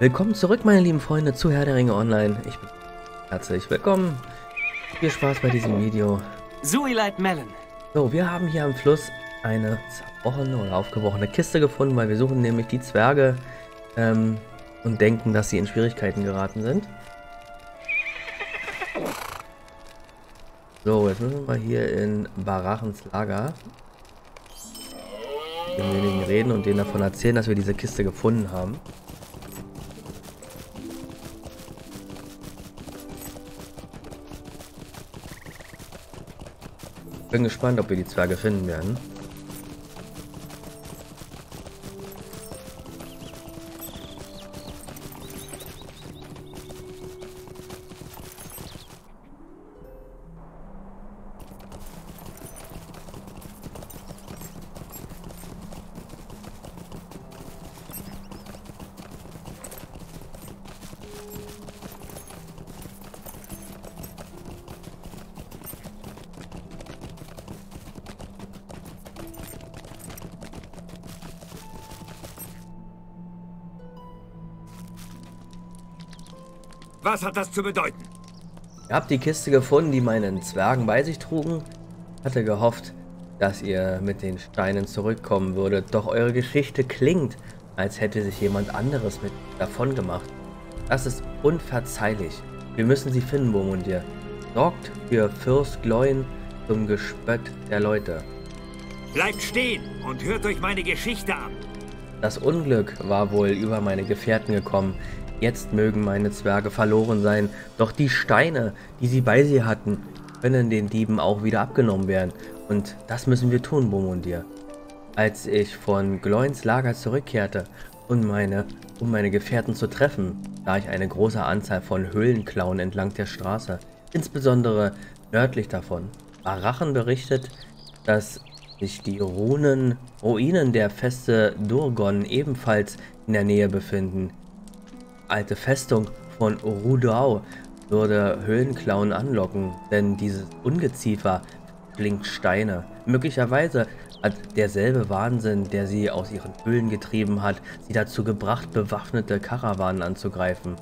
Willkommen zurück, meine lieben Freunde, zu Herr der Ringe Online. Ich bin herzlich willkommen. Viel Spaß bei diesem Video. Suilite Melon. So, wir haben hier am Fluss eine zerbrochene oder aufgebrochene Kiste gefunden, weil wir suchen nämlich die Zwerge ähm, und denken, dass sie in Schwierigkeiten geraten sind. So, jetzt müssen wir hier in Barachens Lager mit demjenigen reden und denen davon erzählen, dass wir diese Kiste gefunden haben. Bin gespannt, ob wir die Zwerge finden werden. Was hat das zu bedeuten? Ihr habt die Kiste gefunden, die meinen Zwergen bei sich trugen. Hatte gehofft, dass ihr mit den Steinen zurückkommen würdet, doch eure Geschichte klingt, als hätte sich jemand anderes mit davon gemacht. Das ist unverzeihlich. Wir müssen sie finden, Bomundir. Sorgt für Fürst Gloin zum Gespött der Leute. Bleibt stehen und hört euch meine Geschichte an. Das Unglück war wohl über meine Gefährten gekommen. Jetzt mögen meine Zwerge verloren sein, doch die Steine, die sie bei sie hatten, können den Dieben auch wieder abgenommen werden. Und das müssen wir tun, Bomundir. Als ich von Gloins Lager zurückkehrte, um meine, um meine Gefährten zu treffen, sah ich eine große Anzahl von Höhlenklauen entlang der Straße, insbesondere nördlich davon. Barachen berichtet, dass sich die Runen, Ruinen der Feste Durgon ebenfalls in der Nähe befinden alte Festung von Rudau würde Höhlenklauen anlocken, denn dieses Ungeziefer blinkt Steine. Möglicherweise hat derselbe Wahnsinn, der sie aus ihren Höhlen getrieben hat, sie dazu gebracht, bewaffnete Karawanen anzugreifen.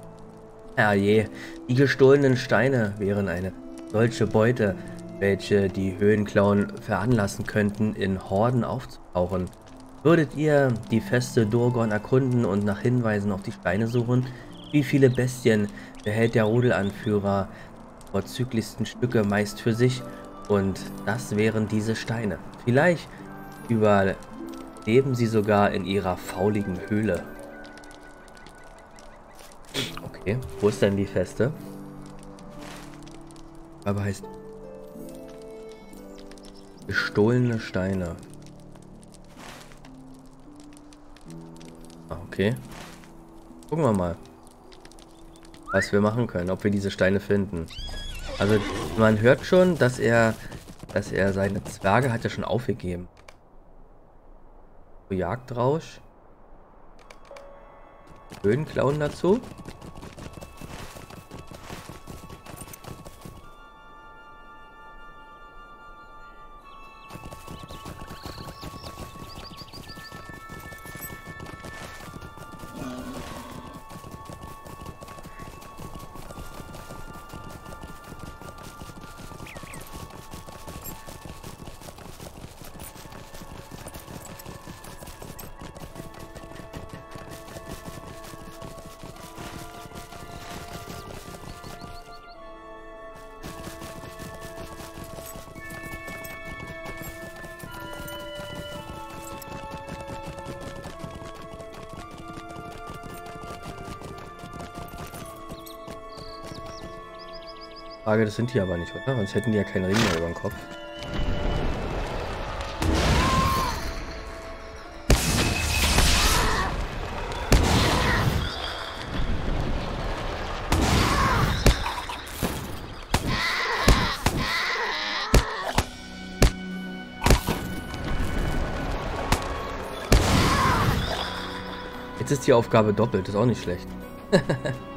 Herrje, die gestohlenen Steine wären eine solche Beute, welche die Höhlenklauen veranlassen könnten, in Horden aufzutauchen. Würdet ihr die Feste Durgon erkunden und nach Hinweisen auf die Steine suchen? Wie viele Bestien behält der Rudelanführer vorzüglichsten Stücke meist für sich? Und das wären diese Steine. Vielleicht überleben sie sogar in ihrer fauligen Höhle. Okay, wo ist denn die Feste? Aber heißt gestohlene Steine. Okay. Gucken wir mal, was wir machen können, ob wir diese Steine finden. Also man hört schon, dass er, dass er seine Zwerge hat ja schon aufgegeben. Jagdrausch. Höhenklauen dazu. Frage, das sind die aber nicht, oder? Sonst hätten die ja keinen Ring mehr über dem Kopf. Jetzt ist die Aufgabe doppelt, ist auch nicht schlecht.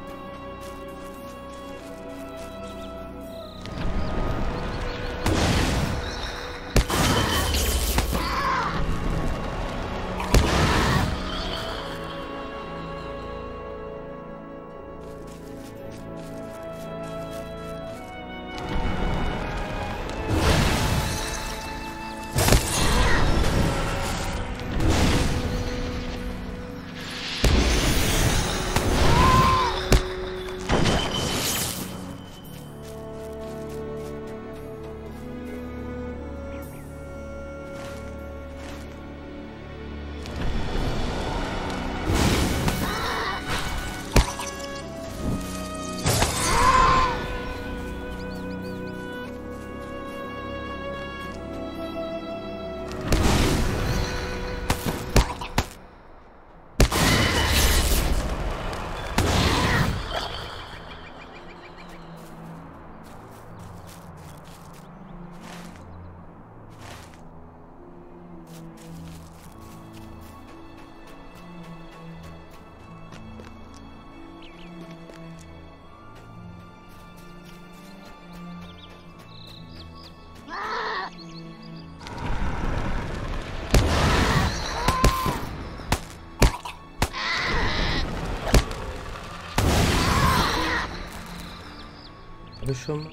Habe ich schon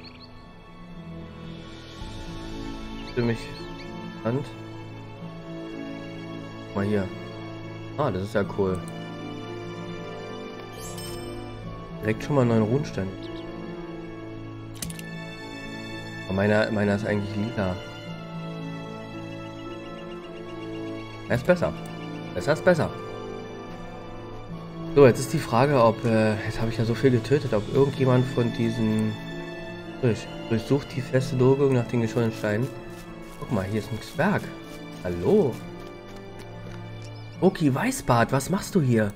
mal? Hand. Mal hier. Ah, das ist ja cool. Direkt schon mal neuen Runenstein. Meiner, meiner ist eigentlich lila. Er ist besser. Besser ist besser. So, jetzt ist die Frage, ob, äh, jetzt habe ich ja so viel getötet, ob irgendjemand von diesen durch, durchsucht die feste Durchgang nach den geschwollenen Steinen. Guck mal, hier ist ein Zwerg. Hallo. Oki Weißbart, was machst du hier?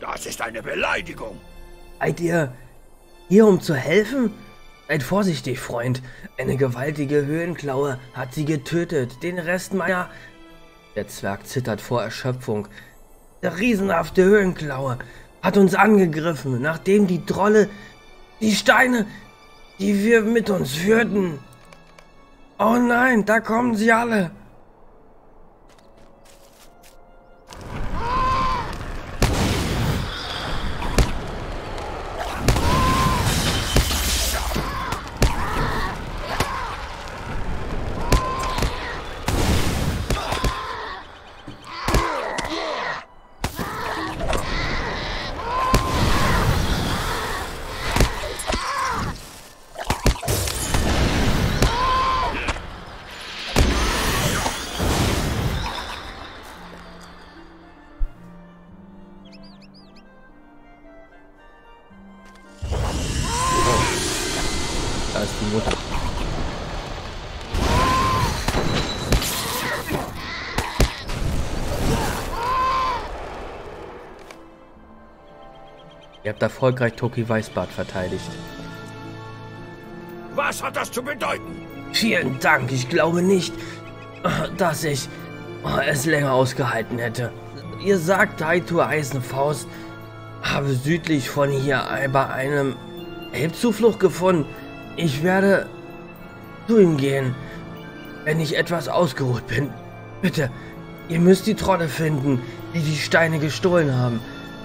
Das ist eine Beleidigung. Seid ihr hier, um zu helfen? Seid vorsichtig, Freund. Eine gewaltige Höhenklaue hat sie getötet. Den Rest meiner... Der Zwerg zittert vor Erschöpfung. Der riesenhafte Höhenklaue hat uns angegriffen, nachdem die Trolle die Steine, die wir mit uns führten. Oh nein, da kommen sie alle. Ihr habt erfolgreich Toki Weißbart verteidigt. Was hat das zu bedeuten? Vielen Dank. Ich glaube nicht, dass ich es länger ausgehalten hätte. Ihr sagt, Haitur Eisenfaust habe südlich von hier bei einem Elbzuflucht gefunden. Ich werde zu ihm gehen, wenn ich etwas ausgeruht bin. Bitte, ihr müsst die Trolle finden, die die Steine gestohlen haben.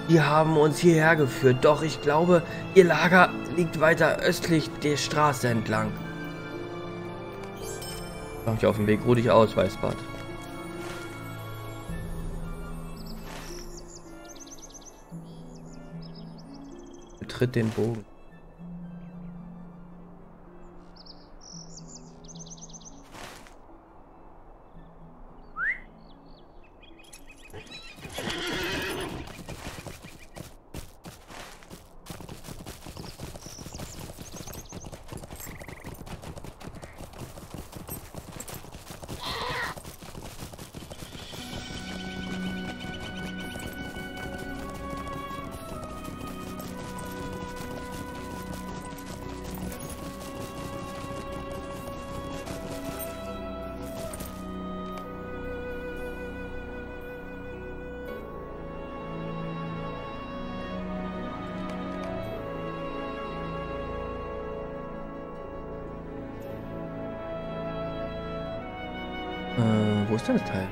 Die haben uns hierher geführt, doch ich glaube, ihr Lager liegt weiter östlich der Straße entlang. Mach ich auf dem Weg, ruh dich aus, Weißbart. Betritt den Bogen. Wo ist denn das Teil?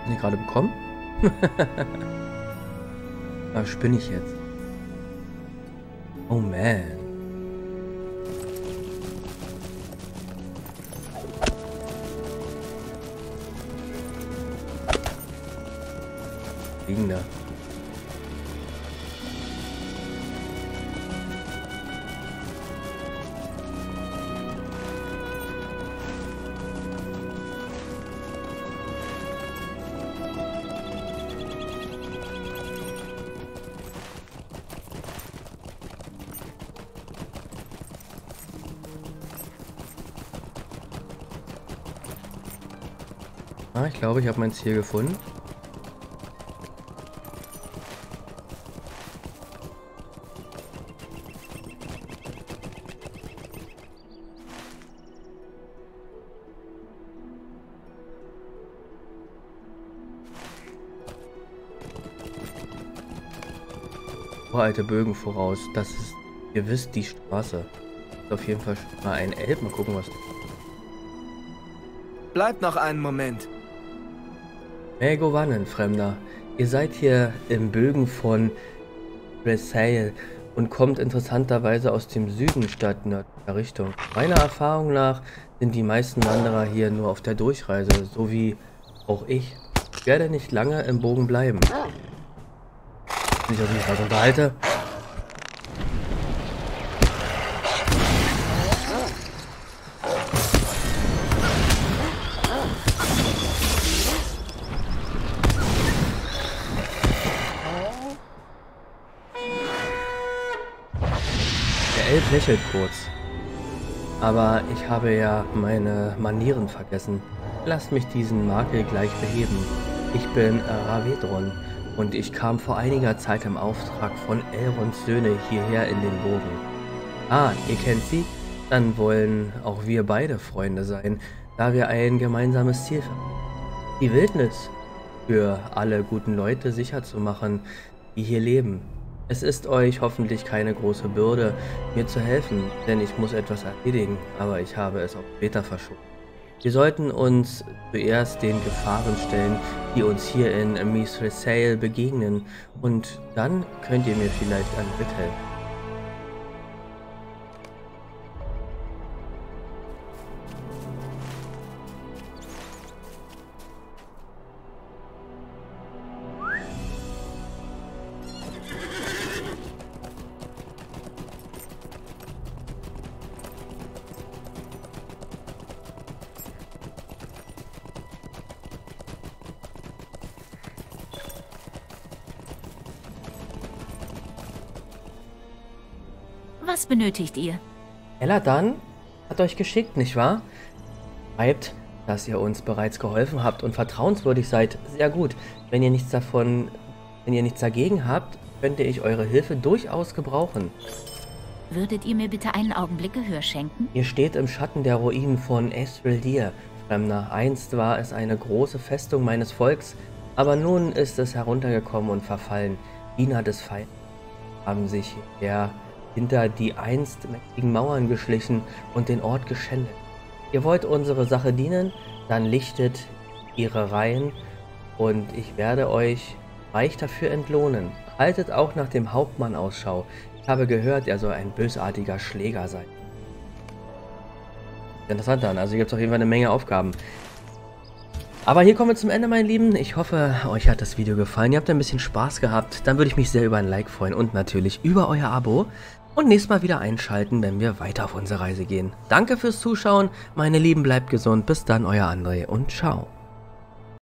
Haben die gerade bekommen? Was spinne ich jetzt? Oh man. Liegen da. Ah, ich glaube, ich habe mein Ziel gefunden. Uralte Bögen voraus. Das ist, ihr wisst, die Straße. Ist auf jeden Fall mal ein Elb. Mal gucken, was... Bleibt noch einen Moment. Megovanen, Fremder. Ihr seid hier im Bögen von Bresail und kommt interessanterweise aus dem Süden statt nördlicher Richtung. Meiner Erfahrung nach sind die meisten Wanderer hier nur auf der Durchreise, so wie auch ich. Ich werde nicht lange im Bogen bleiben. Wenn ich mich was unterhalte. Lächelt kurz. Aber ich habe ja meine Manieren vergessen. Lasst mich diesen Makel gleich beheben. Ich bin Ravedron und ich kam vor einiger Zeit im Auftrag von Elrons Söhne hierher in den Bogen. Ah, ihr kennt sie? Dann wollen auch wir beide Freunde sein, da wir ein gemeinsames Ziel haben. Die Wildnis für alle guten Leute sicher zu machen, die hier leben. Es ist euch hoffentlich keine große Bürde, mir zu helfen, denn ich muss etwas erledigen, aber ich habe es auf später verschoben. Wir sollten uns zuerst den Gefahren stellen, die uns hier in Mithridail begegnen, und dann könnt ihr mir vielleicht ein mithelfen. Was benötigt ihr? Eladan hat euch geschickt, nicht wahr? Schreibt, dass ihr uns bereits geholfen habt und vertrauenswürdig seid. Sehr gut. Wenn ihr nichts davon, wenn ihr nichts dagegen habt, könnte ich eure Hilfe durchaus gebrauchen. Würdet ihr mir bitte einen Augenblick Gehör schenken? Ihr steht im Schatten der Ruinen von Esrildir, Fremder. Einst war es eine große Festung meines Volks, aber nun ist es heruntergekommen und verfallen. Diener des Feindes haben sich her hinter die einst mächtigen Mauern geschlichen und den Ort geschändet. Ihr wollt unsere Sache dienen, dann lichtet ihre Reihen und ich werde euch reich dafür entlohnen. Haltet auch nach dem Hauptmann Ausschau. Ich habe gehört, er soll ein bösartiger Schläger sein. Interessant dann, also gibt es auf jeden Fall eine Menge Aufgaben. Aber hier kommen wir zum Ende, meine Lieben. Ich hoffe, euch hat das Video gefallen. Ihr habt ein bisschen Spaß gehabt. Dann würde ich mich sehr über ein Like freuen und natürlich über euer Abo und nächstes Mal wieder einschalten, wenn wir weiter auf unsere Reise gehen. Danke fürs Zuschauen, meine Lieben, bleibt gesund, bis dann, euer André und ciao.